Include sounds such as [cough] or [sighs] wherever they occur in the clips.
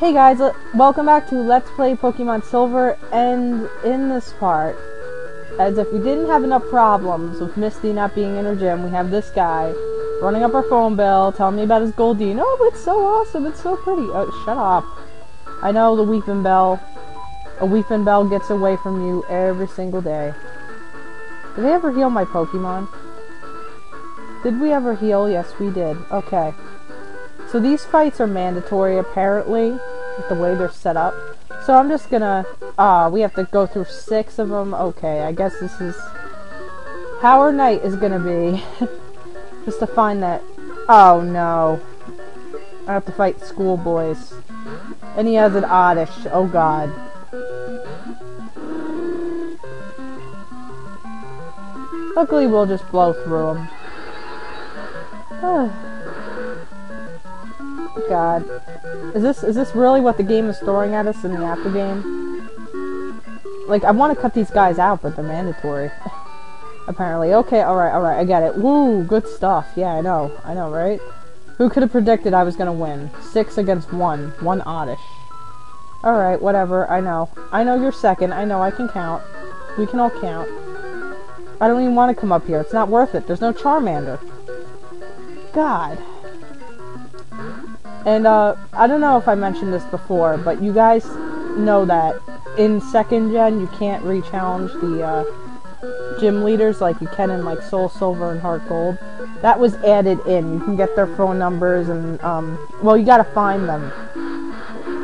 Hey guys, uh, welcome back to Let's Play Pokemon Silver, and in this part, as if we didn't have enough problems with Misty not being in her gym, we have this guy running up our phone bill, telling me about his Goldeen. Oh, it's so awesome, it's so pretty. Oh, shut up. I know the Weepinbell, a Weepinbell gets away from you every single day. Did they ever heal my Pokemon? Did we ever heal? Yes, we did. Okay. So these fights are mandatory, apparently, with the way they're set up. So I'm just gonna, ah, uh, we have to go through six of them. Okay, I guess this is how our night is gonna be. [laughs] just to find that, oh no. I have to fight schoolboys. And he has an oddish, oh god. Luckily we'll just blow through them. [sighs] [sighs] God. Is this is this really what the game is throwing at us in the after game? Like, I want to cut these guys out, but they're mandatory. [laughs] Apparently. Okay, alright, alright, I get it. Woo, good stuff. Yeah, I know. I know, right? Who could have predicted I was gonna win? Six against one. One oddish. Alright, whatever. I know. I know you're second. I know I can count. We can all count. I don't even want to come up here. It's not worth it. There's no Charmander. God. And, uh, I don't know if I mentioned this before, but you guys know that in second gen, you can't re-challenge the, uh, gym leaders like you can in, like, Soul Silver and Heart Gold. That was added in. You can get their phone numbers and, um, well, you gotta find them.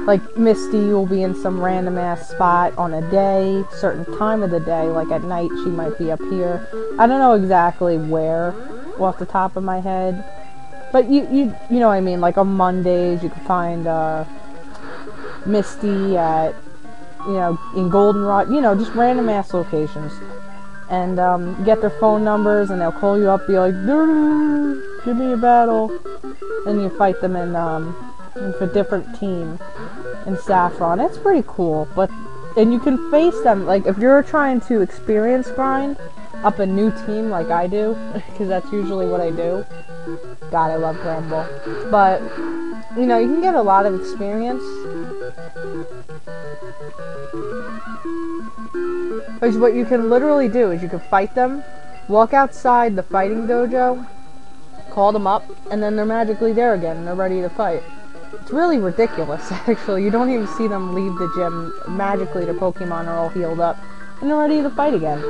Like, Misty will be in some random ass spot on a day, certain time of the day, like at night she might be up here. I don't know exactly where, off the top of my head. But you, you, you know what I mean. Like on Mondays, you can find uh, Misty at, you know, in Goldenrod. You know, just random ass locations, and um, get their phone numbers, and they'll call you up, be like, "Give me a battle," and you fight them in um, with a different team in Saffron. It's pretty cool, but and you can face them like if you're trying to experience grind up a new team like I do, [laughs] because that's usually what I do. God, I love Granbull. But, you know, you can get a lot of experience. Which what you can literally do is you can fight them, walk outside the fighting dojo, call them up, and then they're magically there again and they're ready to fight. It's really ridiculous, [laughs] actually. You don't even see them leave the gym. Magically, the Pokemon are all healed up and they're ready to fight again.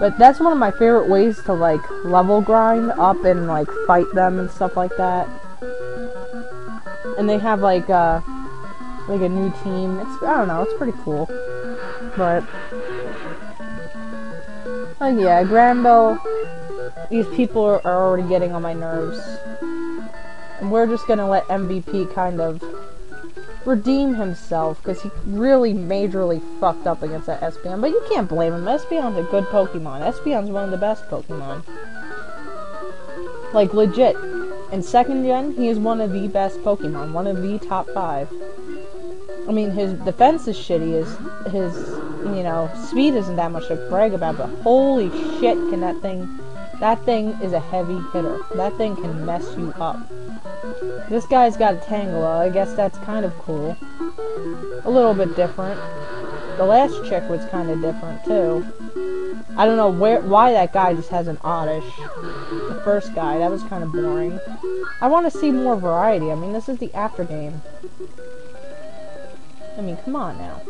But that's one of my favorite ways to like level grind up and like fight them and stuff like that. And they have like uh like a new team. It's I don't know, it's pretty cool. But like yeah, Granbull these people are already getting on my nerves. And we're just gonna let MVP kind of redeem himself because he really majorly fucked up against that Espeon. But you can't blame him. Espeon's a good Pokemon. Espeon's one of the best Pokemon. Like, legit. In second gen, he is one of the best Pokemon. One of the top five. I mean, his defense is shitty. His, his, you know, speed isn't that much to brag about, but holy shit can that thing... That thing is a heavy hitter. That thing can mess you up. This guy's got a Tangela. I guess that's kind of cool. A little bit different. The last chick was kind of different, too. I don't know where why that guy just has an oddish. The first guy, that was kind of boring. I want to see more variety. I mean, this is the after game. I mean, come on now.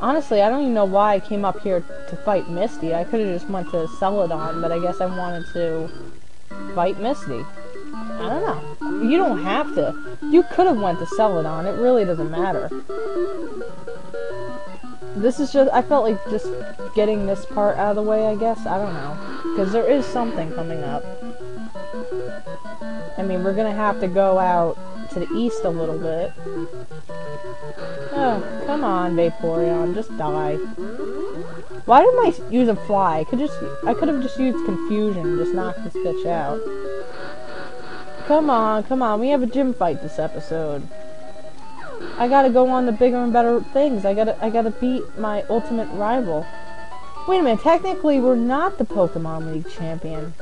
Honestly, I don't even know why I came up here to fight Misty. I could have just went to Celadon, but I guess I wanted to fight Misty. I don't know. You don't have to. You could have went to Celadon. It really doesn't matter. This is just, I felt like just getting this part out of the way, I guess. I don't know. Because there is something coming up. I mean, we're gonna have to go out to the east a little bit. Oh, come on, Vaporeon, just die. Why didn't I use a fly? I could just, I could have just used confusion, just knock this bitch out. Come on, come on. We have a gym fight this episode. I gotta go on to bigger and better things. I gotta, I gotta beat my ultimate rival. Wait a minute. Technically, we're not the Pokemon League champion.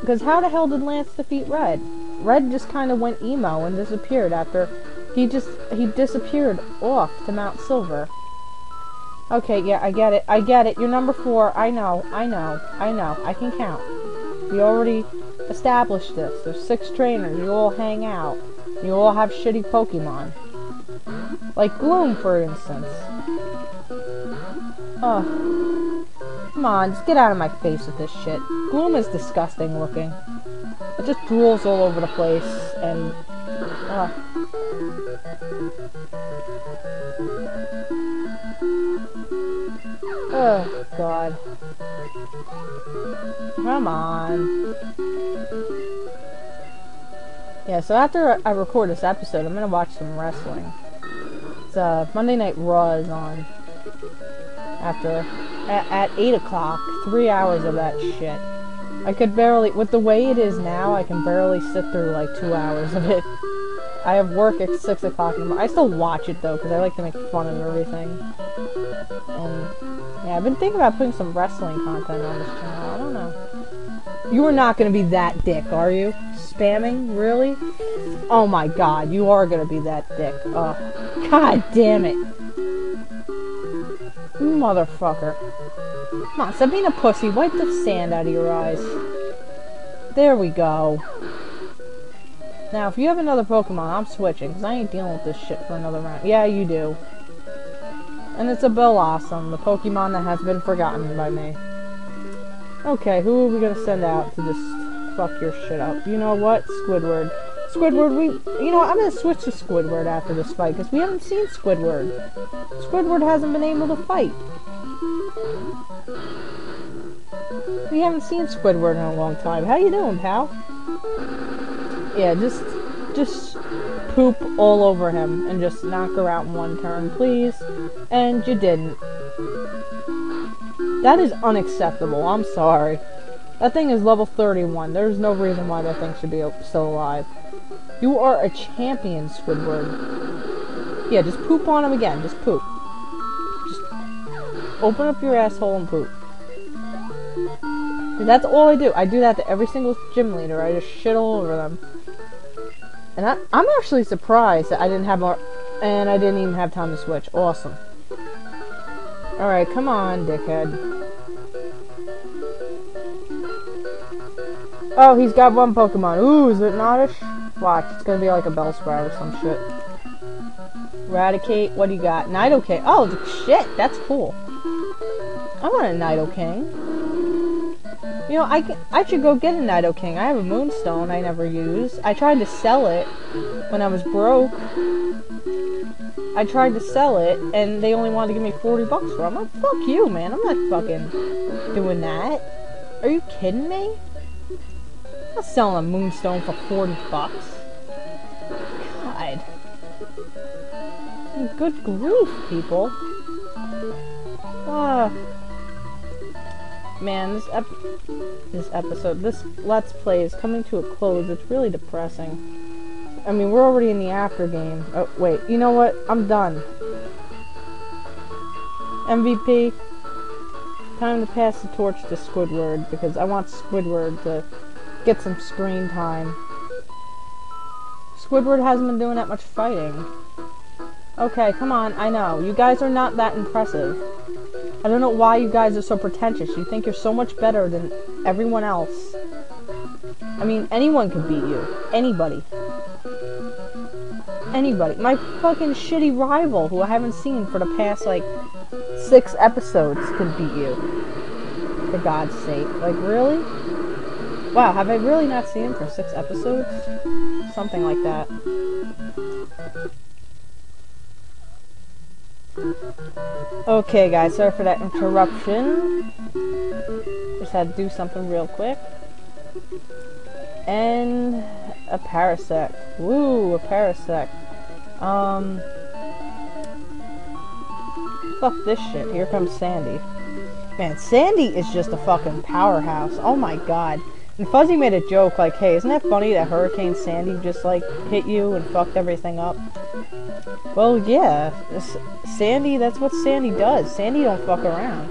Because how the hell did Lance defeat Red? Red just kind of went emo and disappeared after He just, he disappeared off to Mount Silver. Okay, yeah, I get it. I get it. You're number four. I know. I know. I know. I can count. We already established this. There's six trainers. You all hang out. You all have shitty Pokemon. Like Gloom, for instance. Oh. Come on, just get out of my face with this shit. Gloom is disgusting looking. It just drools all over the place, and... Uh. Oh, God. Come on. Yeah, so after I record this episode, I'm gonna watch some wrestling. It's uh, Monday Night Raw is on. After at, at eight o'clock, three hours of that shit. I could barely, with the way it is now, I can barely sit through like two hours of it. I have work at six o'clock in the morning. I still watch it though because I like to make fun of everything. And yeah, I've been thinking about putting some wrestling content on this channel. I don't know. You are not going to be that dick, are you? Spamming? Really? Oh my god, you are going to be that dick. Oh, god damn it. Motherfucker. Come on, stop being a pussy. Wipe the sand out of your eyes. There we go. Now, if you have another Pokemon, I'm switching, because I ain't dealing with this shit for another round. Yeah, you do. And it's a Bellossom, the Pokemon that has been forgotten by me. Okay, who are we gonna send out to just fuck your shit up? You know what? Squidward. Squidward, we... You know what? I'm gonna switch to Squidward after this fight, because we haven't seen Squidward. Squidward hasn't been able to fight. We haven't seen Squidward in a long time. How you doing, pal? Yeah, just... Just poop all over him and just knock her out in one turn, please. And you didn't. That is unacceptable. I'm sorry. That thing is level 31. There's no reason why that thing should be still alive. You are a champion, Squidward. Yeah, just poop on him again. Just poop. Just open up your asshole and poop. That's all I do. I do that to every single gym leader. I just shit all over them. And I, am actually surprised that I didn't have more, and I didn't even have time to switch. Awesome. Alright, come on, dickhead. Oh, he's got one Pokemon. Ooh, is it Oddish? Watch, it's gonna be like a Bellsprout or some shit. Eradicate, what do you got? Nidoking. Oh, shit, that's cool. I want a Nidoking. You know, I, I should go get a Nidoking. I have a Moonstone I never use. I tried to sell it when I was broke. I tried to sell it, and they only wanted to give me 40 bucks for it. I'm like, fuck you, man. I'm not fucking doing that. Are you kidding me? I'm not selling a Moonstone for 40 bucks. God. Good grief, people. Ah. Man, this ep this episode, this Let's Play is coming to a close. It's really depressing. I mean, we're already in the after game. Oh, wait. You know what? I'm done. MVP. Time to pass the torch to Squidward, because I want Squidward to get some screen time. Squidward hasn't been doing that much fighting. Okay, come on, I know. You guys are not that impressive. I don't know why you guys are so pretentious. You think you're so much better than everyone else. I mean, anyone can beat you. Anybody. Anybody. My fucking shitty rival, who I haven't seen for the past, like, six episodes, can beat you. For God's sake. Like, really? Wow, have I really not seen him for six episodes? Something like that. Okay, guys, sorry for that interruption. Just had to do something real quick. And a Parasect. Woo, a Parasect. Um. Fuck this shit. Here comes Sandy. Man, Sandy is just a fucking powerhouse. Oh my god. And Fuzzy made a joke like, hey, isn't that funny that Hurricane Sandy just, like, hit you and fucked everything up? Well, yeah. Sandy, that's what Sandy does. Sandy don't fuck around.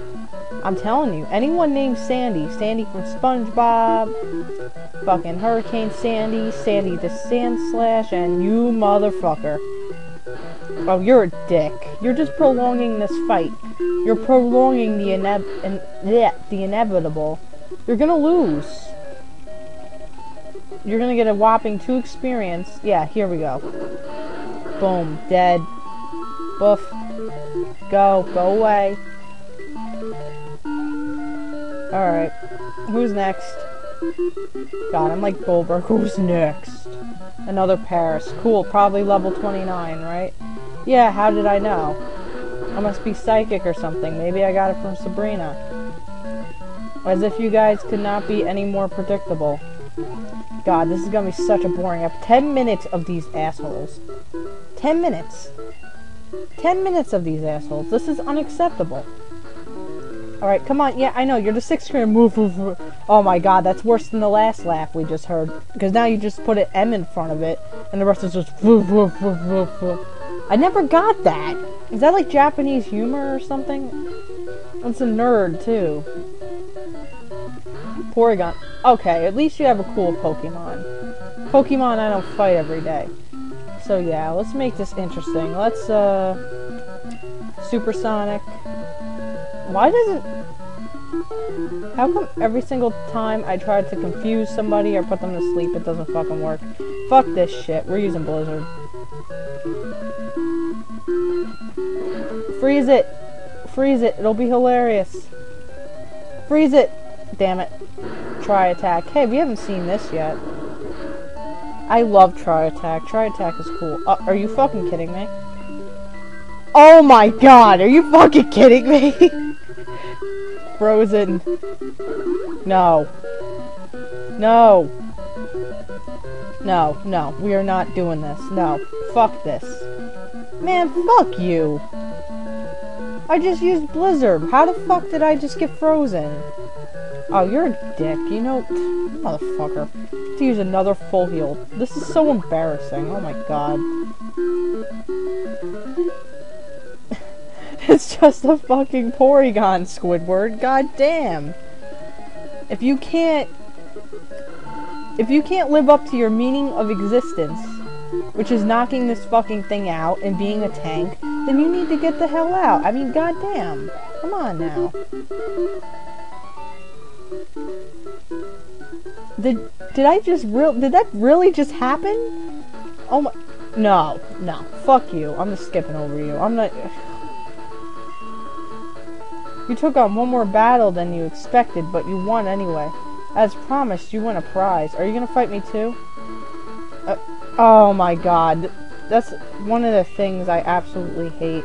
I'm telling you, anyone named Sandy, Sandy from SpongeBob, fucking Hurricane Sandy, Sandy the Sand Slash, and you motherfucker. Oh, you're a dick. You're just prolonging this fight. You're prolonging the ine- in- the inevitable. You're gonna lose. You're gonna get a whopping two experience. Yeah, here we go. Boom, dead. Boof. Go, go away. Alright. Who's next? God, I'm like Goldberg. Who's next? Another Paras. Cool, probably level 29, right? Yeah, how did I know? I must be psychic or something. Maybe I got it from Sabrina. As if you guys could not be any more predictable. God, this is gonna be such a boring up. 10 minutes of these assholes. 10 minutes. 10 minutes of these assholes. This is unacceptable. Alright, come on. Yeah, I know. You're the sixth grader. Move, move, move. Oh my god, that's worse than the last laugh we just heard. Because now you just put an M in front of it, and the rest is just. I never got that. Is that like Japanese humor or something? That's a nerd, too. Porygon. Okay, at least you have a cool Pokemon. Pokemon I don't fight every day. So yeah, let's make this interesting. Let's, uh... Supersonic. Why does it... How come every single time I try to confuse somebody or put them to sleep, it doesn't fucking work? Fuck this shit. We're using Blizzard. Freeze it! Freeze it. It'll be hilarious. Freeze it! Damn it. Tri Attack. Hey, we haven't seen this yet. I love Tri Attack. Tri Attack is cool. Uh, are you fucking kidding me? Oh my god, are you fucking kidding me? [laughs] Frozen. No. No. No, no, we are not doing this. No. Fuck this. Man, fuck you. I just used Blizzard. How the fuck did I just get frozen? Oh, you're a dick. You know, motherfucker. To use another full heal. This is so embarrassing. Oh my god. [laughs] it's just a fucking Porygon, Squidward. God damn. If you can't... If you can't live up to your meaning of existence, which is knocking this fucking thing out and being a tank, then you need to get the hell out. I mean, goddamn. Come on now. Did did I just real did that really just happen? Oh my no, no. Fuck you. I'm just skipping over you. I'm not You took on one more battle than you expected, but you won anyway. As promised, you win a prize. Are you gonna fight me too? Uh, oh my god. That's one of the things I absolutely hate.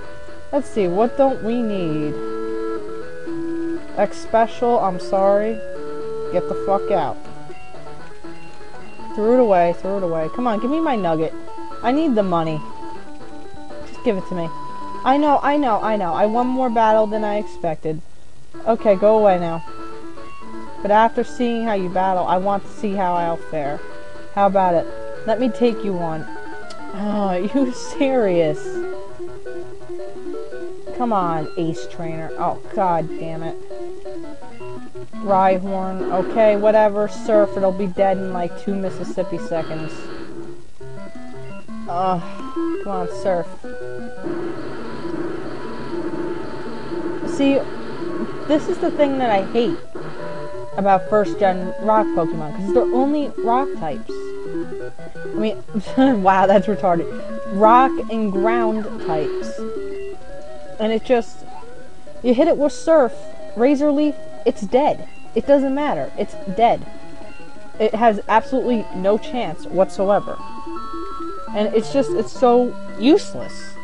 Let's see, what don't we need? X special, I'm sorry. Get the fuck out. Threw it away, threw it away. Come on, give me my nugget. I need the money. Just give it to me. I know, I know, I know. I won more battle than I expected. Okay, go away now. But after seeing how you battle, I want to see how I'll fare. How about it? Let me take you one. Oh, are [laughs] you serious? Come on, Ace Trainer. Oh, god damn it. Rhyhorn. Okay, whatever. Surf. It'll be dead in like two Mississippi seconds. Ugh. Come on, Surf. See, this is the thing that I hate about first gen rock Pokemon, because they're only rock types. I mean, [laughs] wow, that's retarded. Rock and ground types. And it just, you hit it with Surf, Razor Leaf, it's dead. It doesn't matter. It's dead. It has absolutely no chance whatsoever. And it's just, it's so useless.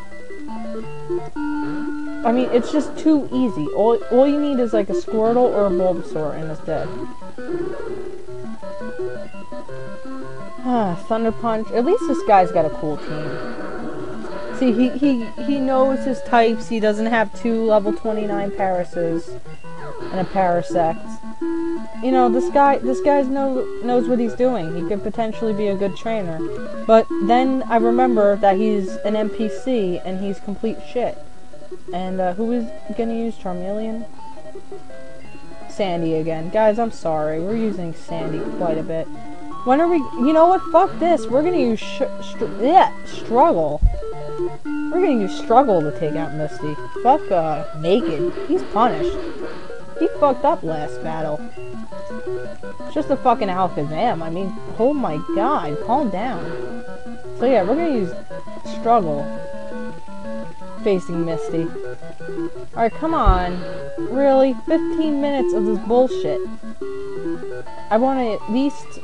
I mean, it's just too easy. All, all you need is like a Squirtle or a Bulbasaur and it's dead. Ah, Thunder Punch. At least this guy's got a cool team. See, he, he, he knows his types. He doesn't have two level 29 Parases and a Parasect. You know, this guy, this guy know, knows what he's doing. He could potentially be a good trainer. But then I remember that he's an NPC and he's complete shit. And uh, who is gonna use Charmeleon? Sandy again. Guys, I'm sorry. We're using Sandy quite a bit. When are we... You know what? Fuck this. We're gonna use... Str yeah, Struggle. We're gonna use struggle to take out Misty. Fuck, uh, naked. He's punished. He fucked up last battle. It's just a fucking Alakazam. I mean, oh my god, calm down. So yeah, we're gonna use struggle facing Misty. Alright, come on. Really? 15 minutes of this bullshit. I want to at least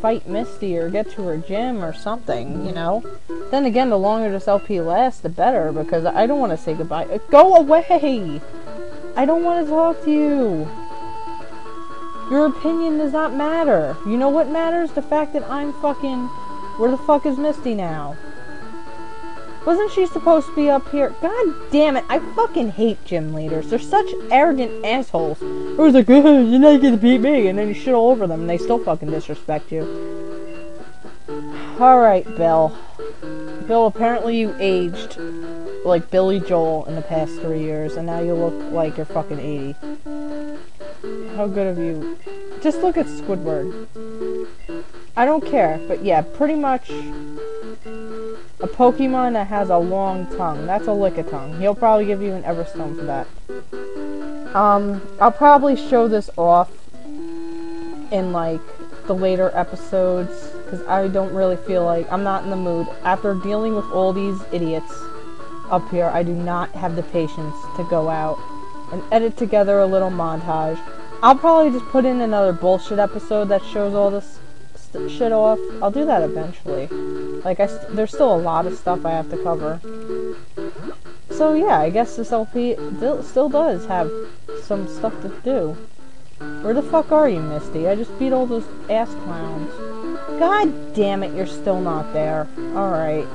fight Misty or get to her gym or something, you know? Then again, the longer this LP lasts, the better, because I don't want to say goodbye. Uh, go away! I don't want to talk to you! Your opinion does not matter. You know what matters? The fact that I'm fucking... Where the fuck is Misty now? Wasn't she supposed to be up here? God damn it, I fucking hate gym leaders. They're such arrogant assholes. It was like, you're not gonna beat me, and then you shit all over them, and they still fucking disrespect you. Alright, Bill. Bill, apparently you aged like Billy Joel in the past three years, and now you look like you're fucking 80. How good of you. Just look at Squidward. I don't care, but yeah, pretty much a Pokemon that has a long tongue. That's a Lickitung. He'll probably give you an Everstone for that. Um, I'll probably show this off in, like, the later episodes, because I don't really feel like, I'm not in the mood. After dealing with all these idiots up here, I do not have the patience to go out and edit together a little montage. I'll probably just put in another bullshit episode that shows all this shit off. I'll do that eventually. Like, I st there's still a lot of stuff I have to cover. So yeah, I guess this LP still does have some stuff to do. Where the fuck are you, Misty? I just beat all those ass clowns. God damn it, you're still not there. Alright.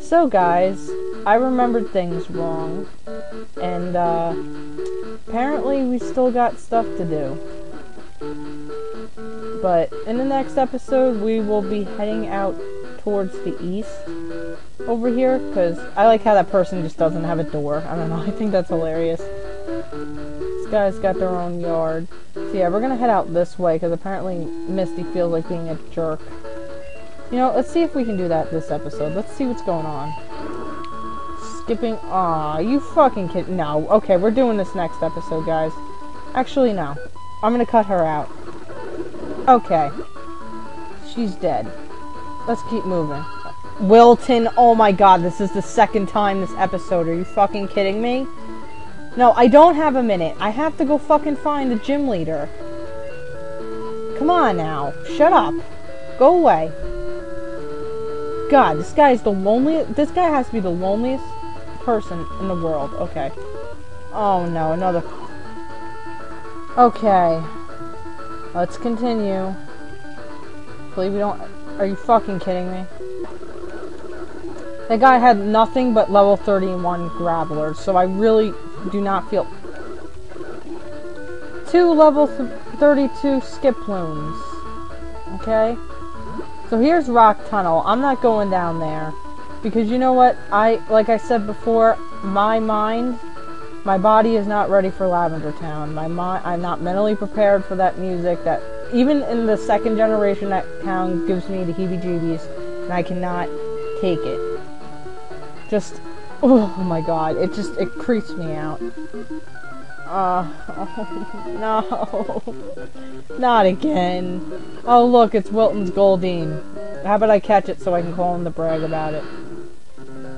So guys, I remembered things wrong. And, uh, apparently we still got stuff to do. But in the next episode, we will be heading out towards the east over here because I like how that person just doesn't have a door. I don't know. [laughs] I think that's hilarious. This guy's got their own yard. So yeah, we're gonna head out this way because apparently Misty feels like being a jerk. You know, let's see if we can do that this episode. Let's see what's going on. Skipping. Aw, you fucking kid. No. Okay, we're doing this next episode, guys. Actually, no. I'm gonna cut her out. Okay. She's dead. Let's keep moving. Wilton, oh my god, this is the second time this episode. Are you fucking kidding me? No, I don't have a minute. I have to go fucking find the gym leader. Come on now. Shut up. Go away. God, this guy is the loneliest. This guy has to be the loneliest person in the world. Okay. Oh no, another. Okay. Let's continue. Hopefully we don't... Are you fucking kidding me? That guy had nothing but level 31 Gravelers, so I really do not feel... Two level 32 Skiplooms. Okay? So here's Rock Tunnel. I'm not going down there. Because you know what? I, like I said before, my mind my body is not ready for Lavender Town. My mind, I'm not mentally prepared for that music. That even in the second generation, that town gives me the heebie-jeebies, and I cannot take it. Just, oh my god, it just it creeps me out. Uh, oh, [laughs] no, [laughs] not again. Oh look, it's Wilton's Goldeen. How about I catch it so I can call him to brag about it?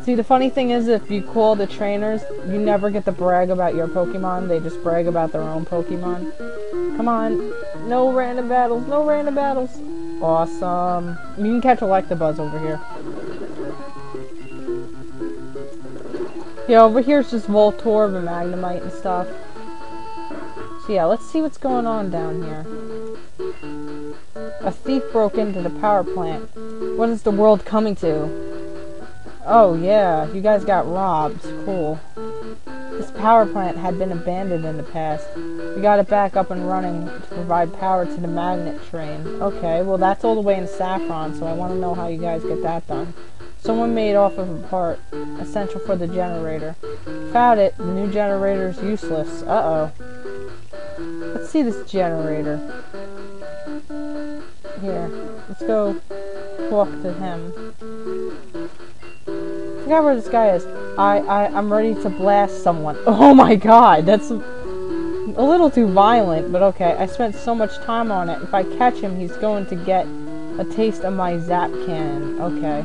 See, the funny thing is, if you call the trainers, you never get to brag about your Pokemon. They just brag about their own Pokemon. Come on. No random battles. No random battles. Awesome. You can catch Electabuzz over here. Yeah, over here is just Voltorb and Magnemite and stuff. So yeah, let's see what's going on down here. A thief broke into the power plant. What is the world coming to? Oh yeah, you guys got robbed. Cool. Power plant had been abandoned in the past. We got it back up and running to provide power to the magnet train. Okay, well that's all the way in Saffron, so I want to know how you guys get that done. Someone made off of a part, essential for the generator. Found it, the new generator is useless. Uh-oh. Let's see this generator. Here, let's go talk to him. I forgot where this guy is. I, I, I'm ready to blast someone. [laughs] Oh my god, that's a little too violent, but okay. I spent so much time on it. If I catch him, he's going to get a taste of my zap cannon. Okay.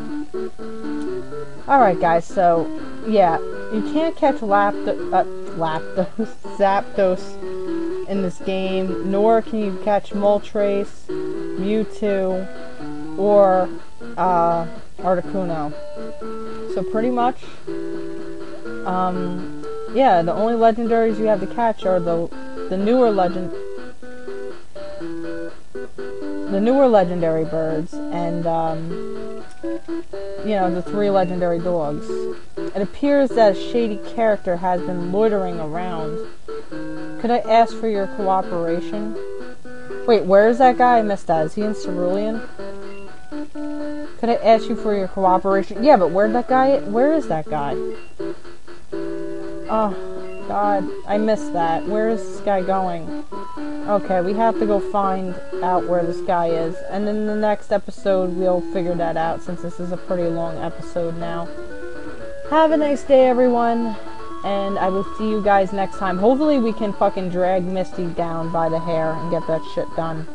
Alright, guys, so, yeah. You can't catch Lapdo- uh, Lapdos, [laughs] Zapdos in this game, nor can you catch Moltres, Mewtwo, or, uh, Articuno. So pretty much, um, yeah, the only legendaries you have to catch are the the newer legend, the newer legendary birds, and um, you know the three legendary dogs. It appears that a shady character has been loitering around. Could I ask for your cooperation? Wait, where is that guy? I missed that. Is he in Cerulean? Could I ask you for your cooperation? Yeah, but where'd that guy? Where is that guy? Oh, God, I missed that. Where is this guy going? Okay, we have to go find out where this guy is. And in the next episode, we'll figure that out since this is a pretty long episode now. Have a nice day, everyone. And I will see you guys next time. Hopefully, we can fucking drag Misty down by the hair and get that shit done.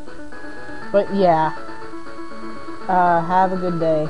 But yeah. Uh, have a good day.